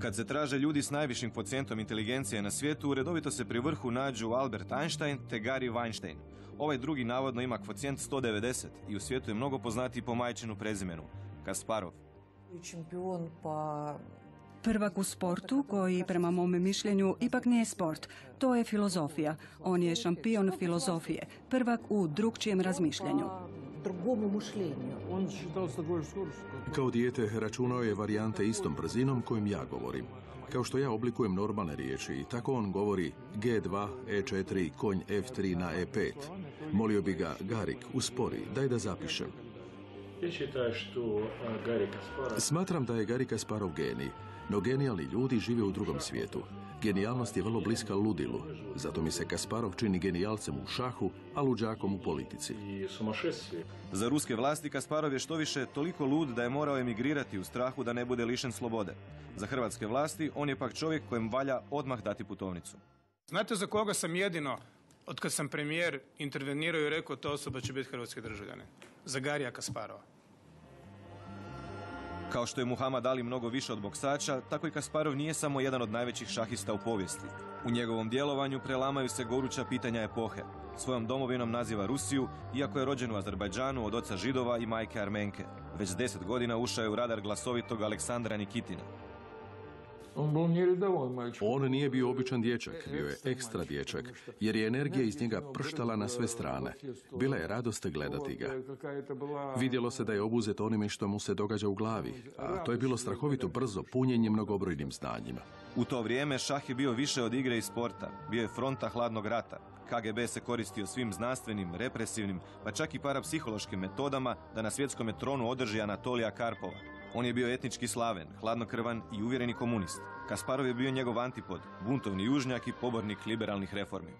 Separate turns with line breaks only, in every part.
Kad se traže ljudi s najvišim kocijentom inteligencije na svijetu, redovito se pri vrhu nađu Albert Einstein te Gary Weinstein. Ovaj drugi navodno ima kvocijent 190 i u svijetu je mnogo poznatiji po majčinu prezimenu, Kasparov.
Pa-
prvak u sportu, koji prema mome mišljenju ipak nije sport, to je filozofija. On je šampion filozofije, prvak u drugčijem razmišljanju
drugomu mušljenju. On čitao sa
Kao dijete računao je varijante istom brzinom kojim ja govorim. Kao što ja oblikujem normalne riječi tako on govori G2, E4, konj F3 na E5. Molio bi ga, Garik, uspori, daj da zapišem. Smatram da je Garik Sparov genij. No genijalni ljudi žive u drugom svijetu. Genijalnost je vrlo bliska ludilu. Zato mi se Kasparov čini genijalcem u šahu, a luđakom u politici.
Za ruske vlasti Kasparov je što više toliko lud da je morao emigrirati u strahu da ne bude lišen slobode. Za hrvatske vlasti on je pak čovjek kojem valja odmah dati putovnicu.
Znate za koga sam jedino od kad sam premijer intervenirao i rekao ta osoba će biti hrvatske državljane? Za Garija Kasparova.
Kao što je Muhammad Ali mnogo više od boksača, tako i Kasparov nije samo jedan od najvećih šahista u povijesti. U njegovom djelovanju prelamaju se goruća pitanja epohe. Svojom domovinom naziva Rusiju, iako je rođen u Azerbajdžanu od oca židova i majke Armenke. Već deset godina ušao je u radar glasovitog Aleksandra Nikitina.
On nije bio običan dječak, bio je ekstra dječak, jer je energija iz njega prštala na sve strane. Bila je radost gledati ga. Vidjelo se da je obuzet onime što mu se događa u glavi, a to je bilo strahovito brzo punjenje mnogobrojnim znanjima.
U to vrijeme šah je bio više od igre i sporta. Bio je fronta hladnog rata. KGB se koristio svim znanstvenim, represivnim, pa čak i parapsihološkim metodama da na svjetskom tronu održi Anatolija Karpova. On je bio etnički slaven, hladnokrvan i uvjereni komunist. Kasparov je bio njegov antipod, buntovni južnjak i pobornik liberalnih reformi.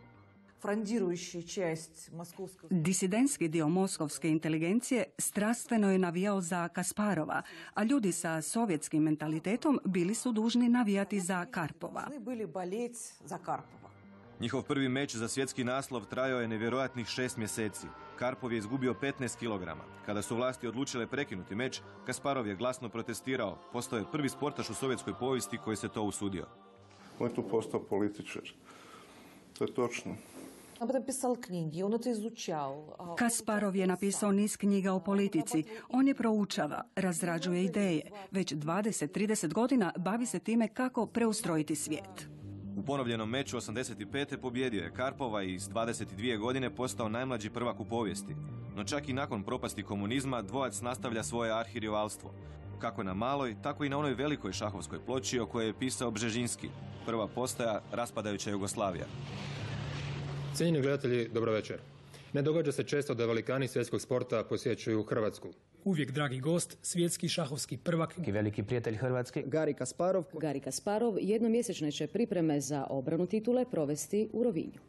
Disidentski dio moskovske inteligencije strastveno je navijao za Kasparova, a ljudi sa sovjetskim mentalitetom bili su dužni navijati za Karpova.
Bili za Karpova.
Njihov prvi meč za svjetski naslov trajao je nevjerojatnih šest mjeseci. Karpov je izgubio 15 kilograma. Kada su vlasti odlučile prekinuti meč, Kasparov je glasno protestirao. Postao je prvi sportaš u sovjetskoj povijesti koji se to usudio.
On je tu postao političar. To je točno.
Kasparov je napisao niz knjiga o politici. On je proučava, razrađuje ideje. Već 20-30 godina bavi se time kako preustrojiti svijet.
U ponovljenom meču 85. pobjedio je Karpova i s 22 godine postao najmlađi prvak u povijesti. No čak i nakon propasti komunizma dvojac nastavlja svoje arhirivalstvo. Kako na maloj, tako i na onoj velikoj šahovskoj ploči o kojoj je pisao Bžežinski. Prva postaja raspadajuća Jugoslavija.
Cijenjeni gledatelji, dobro večer. Ne događa se često da velikani svjetskog sporta posjećuju Hrvatsku.
Uvijek dragi gost, svjetski šahovski prvak
i veliki prijatelj Hrvatske.
Gari Kasparov. Gari Kasparov jednomjesečne će pripreme za obranu titule provesti u Rovinju.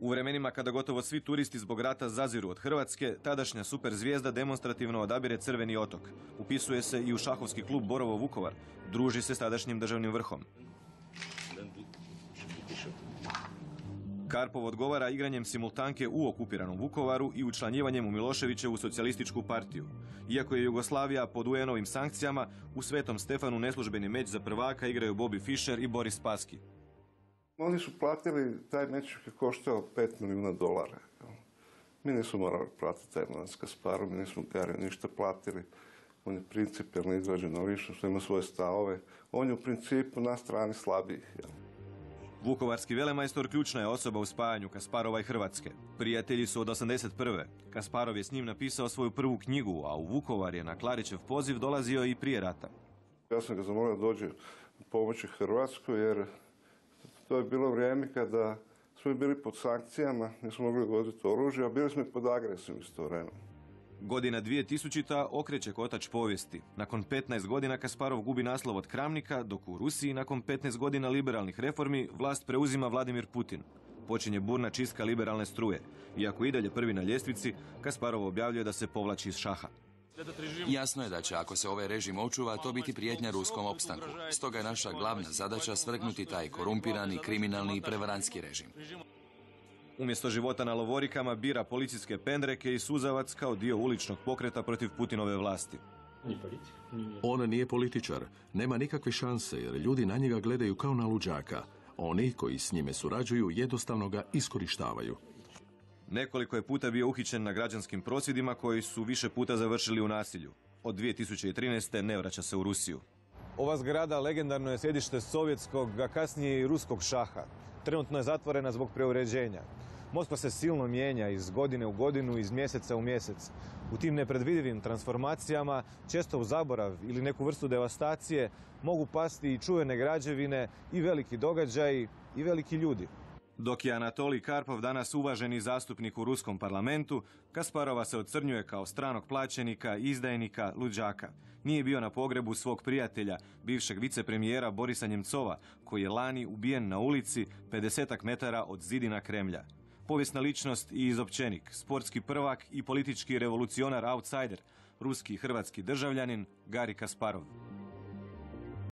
U vremenima kada gotovo svi turisti zbog rata zaziru od Hrvatske, tadašnja super zvijezda demonstrativno odabire Crveni otok. Upisuje se i u šahovski klub Borovo Vukovar. Druži se s tadašnjim državnim vrhom. Karpov odgovara igranjem simultanke u okupiranom Vukovaru i učlanjivanjem u Miloševićevu socijalističku partiju. Iako je Jugoslavija pod UN-ovim sankcijama, u Svetom Stefanu neslužbeni meč za prvaka igraju Bobby Fischer i Boris Spassky.
Oni su platili, taj meč je koštao 5 milijuna dolara. Mi nismo morali platiti taj novac Kasparu, mi nismo Gariju ništa platili. On je principijalno izrađen više što ima svoje stavove. On je u principu na strani slabijih.
Vukovarski velemajstor ključna je osoba u spajanju Kasparova i Hrvatske. Prijatelji su od 81. Kasparov je s njim napisao svoju prvu knjigu, a u Vukovar je na Klarićev poziv dolazio i prije rata.
Ja sam ga zamolio da dođe pomoći Hrvatsku jer to je bilo vrijeme kada smo bili pod sankcijama, nismo mogli voziti oružje, a bili smo i pod agresijom isto vreme.
Godina 2000. okreće kotač povijesti. Nakon 15 godina Kasparov gubi naslov od Kramnika, dok u Rusiji nakon 15 godina liberalnih reformi vlast preuzima Vladimir Putin. Počinje burna čistka liberalne struje. Iako i dalje prvi na ljestvici, Kasparov objavljuje da se povlači iz šaha.
Jasno je da će, ako se ovaj režim očuva, to biti prijetnja ruskom opstanku. Stoga je naša glavna zadaća svrgnuti taj korumpirani, kriminalni i prevarantski režim.
Umjesto života na lovorikama bira policijske pendreke i suzavac kao dio uličnog pokreta protiv Putinove vlasti.
On nije političar, nema nikakve šanse jer ljudi na njega gledaju kao na luđaka. Oni koji s njime surađuju jednostavno ga iskorištavaju.
Nekoliko je puta bio uhićen na građanskim prosvjedima koji su više puta završili u nasilju. Od 2013. ne vraća se u Rusiju.
Ova zgrada legendarno je sjedište sovjetskog, a kasnije i ruskog šaha. Trenutno je zatvorena zbog preuređenja. Moskva se silno mijenja iz godine u godinu, iz mjeseca u mjesec. U tim nepredvidivim transformacijama, često u zaborav ili neku vrstu devastacije, mogu pasti i čuvene građevine, i veliki događaji, i veliki ljudi.
Dok je Anatolij Karpov danas uvaženi zastupnik u ruskom parlamentu, Kasparova se ocrnjuje kao stranog plaćenika, izdajnika, luđaka. Nije bio na pogrebu svog prijatelja, bivšeg vicepremijera Borisa Njemcova, koji je lani ubijen na ulici 50 metara od zidina Kremlja. Povijesna ličnost i izopćenik, sportski prvak i politički revolucionar outsider, ruski i hrvatski državljanin Gari Kasparov.